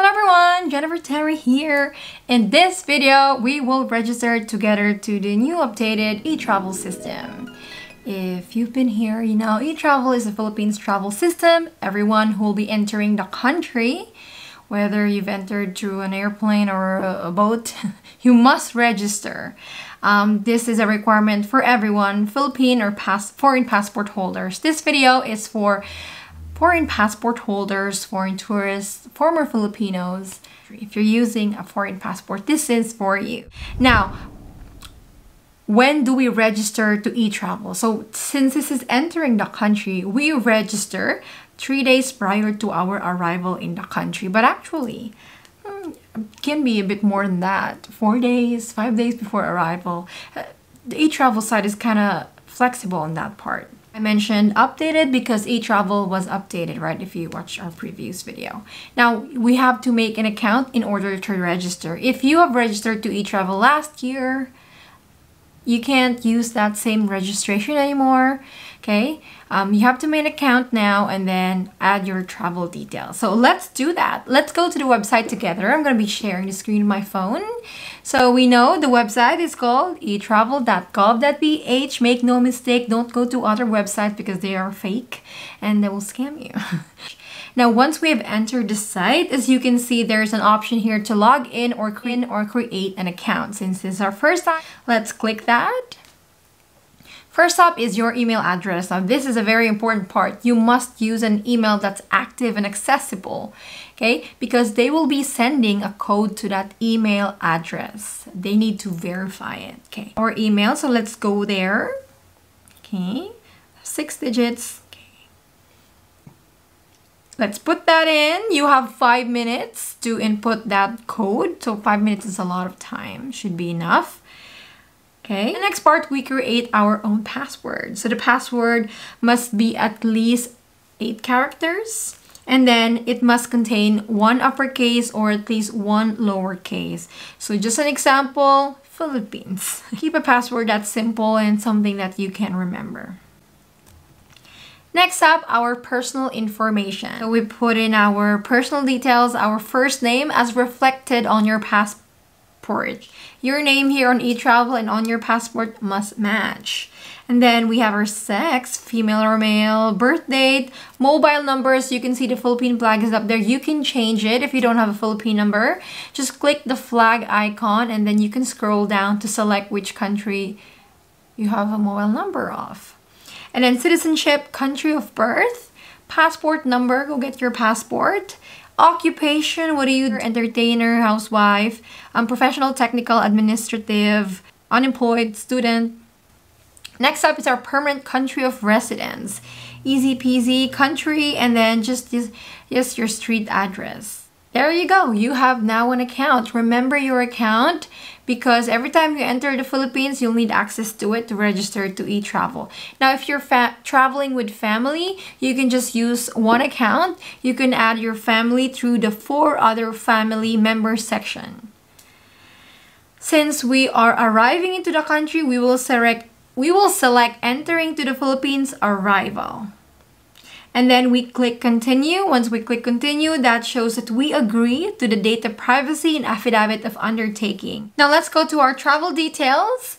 Hello everyone, Jennifer Terri here. In this video, we will register together to the new updated e-travel system. If you've been here, you know e-travel is the Philippines travel system. Everyone who will be entering the country, whether you've entered through an airplane or a, boat, you must register. Um, this is a requirement for everyone, Philippine or pass foreign passport holders. This video is for foreign passport holders, foreign tourists, former Filipinos. If you're using a foreign passport, this is for you. Now, when do we register to e-travel? So since this is entering the country, we register three days prior to our arrival in the country. But actually, hmm, can be a bit more than that. Four days, five days before arrival. Uh, the e-travel site is kind of flexible in that part. I mentioned updated because e-travel was updated, right? If you watch our previous video. Now, we have to make an account in order to register. If you have registered to e-travel last year, you can't use that same registration anymore okay? Um, you have to make an account now and then add your travel details. So let's do that. Let's go to the website together. I'm gonna be sharing the screen on my phone. So we know the website is called etravel.gov.ph make no mistake don't go to other websites because they are fake and they will scam you Now, once we have entered the site, as you can see, there's an option here to log in or create or create an account. Since this is our first time, let's click that. First up is your email address. Now this is a very important part. You must use an email that's active and accessible, okay? Because they will be sending a code to that email address. They need to verify it, okay? Our email, so let's go there, okay? Six digits, Let's put that in. You have five minutes to input that code. So five minutes is a lot of time, should be enough. Okay, the next part, we create our own password. So the password must be at least eight characters. And then it must contain one uppercase or at least one lowercase. So just an example, Philippines. Keep a password that's simple and something that you can remember. Next up, our personal information. So we put in our personal details, our first name as reflected on your passport. Your name here on e-travel and on your passport must match. And then we have our sex, female or male, birth date, mobile numbers. You can see the Philippine flag is up there. You can change it if you don't have a Philippine number. Just click the flag icon and then you can scroll down to select which country you have a mobile number of. And then citizenship, country of birth, passport number, go get your passport. Occupation, what are you? Entertainer, housewife, um, professional, technical, administrative, unemployed, student. Next up is our permanent country of residence. Easy peasy country and then just, just, just your street address. There you go. You have now an account. Remember your account because every time you enter the Philippines, you'll need access to it to register to e-travel. Now, if you're traveling with family, you can just use one account. You can add your family through the four other family members section. Since we are arriving into the country, we will select we will select entering to the Philippines arrival and then we click continue. Once we click continue, that shows that we agree to the data privacy and affidavit of undertaking. Now let's go to our travel details.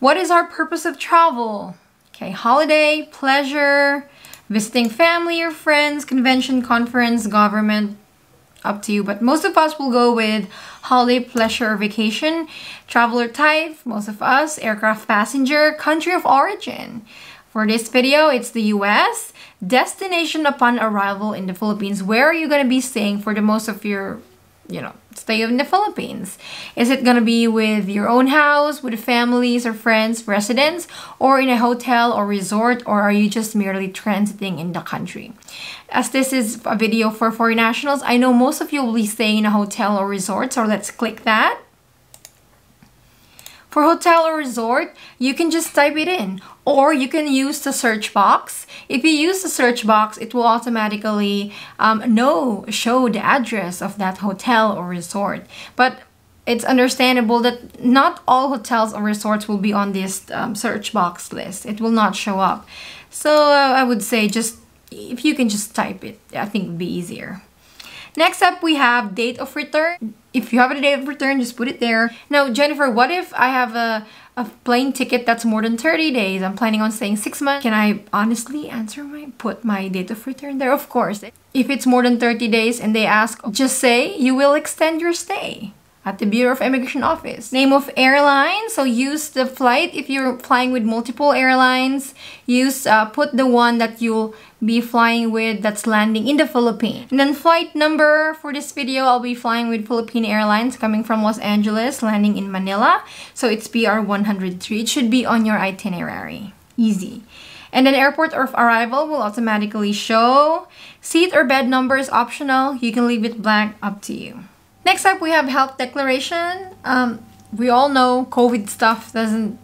What is our purpose of travel? Okay, holiday, pleasure, visiting family or friends, convention, conference, government, up to you. But most of us will go with holiday, pleasure, or vacation. Traveler type, most of us, aircraft passenger, country of origin. For this video, it's the US. Destination upon arrival in the Philippines. Where are you going to be staying for the most of your, you know, stay in the Philippines? Is it going to be with your own house, with families or friends, residents, or in a hotel or resort, or are you just merely transiting in the country? As this is a video for foreign nationals, I know most of you will be staying in a hotel or resort, so let's click that. For hotel or resort, you can just type it in or you can use the search box. If you use the search box, it will automatically um, know, show the address of that hotel or resort. But it's understandable that not all hotels or resorts will be on this um, search box list. It will not show up. So uh, I would say just, if you can just type it, I think it would be easier. Next up, we have date of return. If you have a date of return, just put it there. Now, Jennifer, what if I have a, a plane ticket that's more than 30 days? I'm planning on staying six months. Can I honestly answer my, put my date of return there? Of course. If it's more than 30 days and they ask, just say you will extend your stay at the Bureau of Immigration Office. Name of airline, so use the flight if you're flying with multiple airlines. Use, uh, put the one that you'll be flying with that's landing in the Philippines. And then flight number for this video, I'll be flying with Philippine Airlines coming from Los Angeles, landing in Manila. So it's PR103. It should be on your itinerary. Easy. And then airport of arrival will automatically show. Seat or bed number is optional. You can leave it blank, up to you. Next up, we have health declaration. Um, we all know COVID stuff doesn't,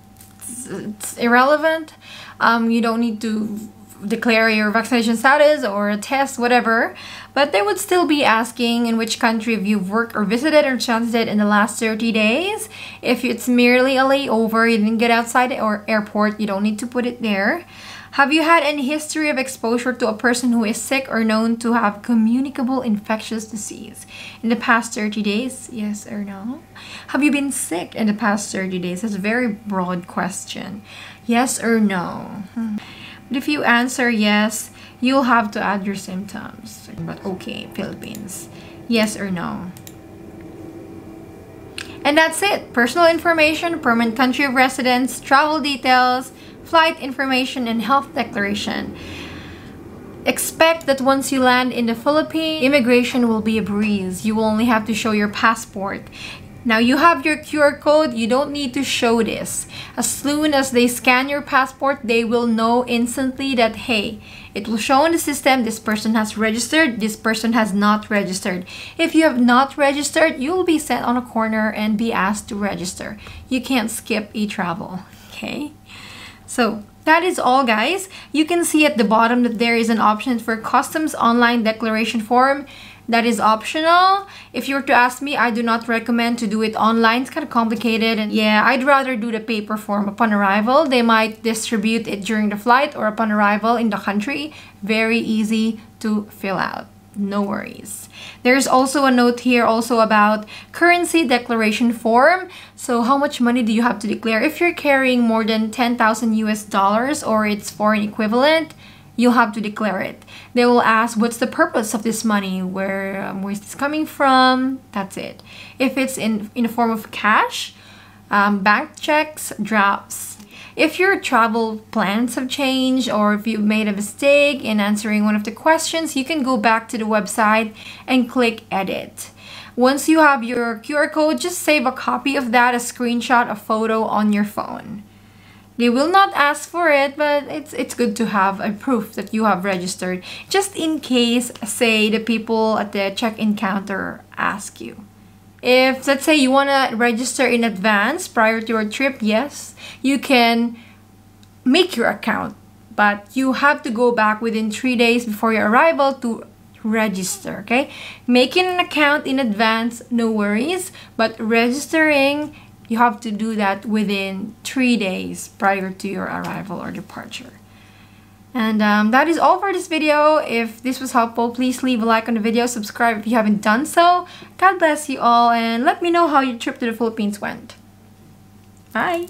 it's irrelevant. Um, you don't need to declare your vaccination status or a test, whatever. But they would still be asking in which country you've you worked or visited or transited in the last 30 days. If it's merely a layover, you didn't get outside or airport, you don't need to put it there. Have you had any history of exposure to a person who is sick or known to have communicable infectious disease in the past 30 days? Yes or no? Have you been sick in the past 30 days? That's a very broad question. Yes or no? Hmm. But if you answer yes, you'll have to add your symptoms. But okay, Philippines. Yes or no? And that's it. Personal information, permanent country of residence, travel details, flight information, and health declaration. Expect that once you land in the Philippines, immigration will be a breeze. You will only have to show your passport. Now you have your QR code, you don't need to show this. As soon as they scan your passport, they will know instantly that, hey, it will show in the system this person has registered, this person has not registered. If you have not registered, you'll be sent on a corner and be asked to register. You can't skip e-travel, okay? So that is all guys. You can see at the bottom that there is an option for customs online declaration form. That is optional. If you were to ask me, I do not recommend to do it online. It's kind of complicated and yeah, I'd rather do the paper form upon arrival. They might distribute it during the flight or upon arrival in the country. Very easy to fill out no worries. There's also a note here also about currency declaration form. So how much money do you have to declare? If you're carrying more than 10,000 US dollars or its foreign equivalent, you'll have to declare it. They will ask what's the purpose of this money, where um, where's this coming from, that's it. If it's in, in the form of cash, um, bank checks, drafts, if your travel plans have changed or if you've made a mistake in answering one of the questions, you can go back to the website and click edit. Once you have your QR code, just save a copy of that, a screenshot, a photo on your phone. They will not ask for it, but it's it's good to have a proof that you have registered just in case, say, the people at the check-in counter ask you. If, let's say, you want to register in advance prior to your trip, yes, you can make your account. But you have to go back within three days before your arrival to register, okay? Making an account in advance, no worries. But registering, you have to do that within three days prior to your arrival or departure. And um, that is all for this video. If this was helpful, please leave a like on the video, subscribe if you haven't done so. God bless you all, and let me know how your trip to the Philippines went. Bye!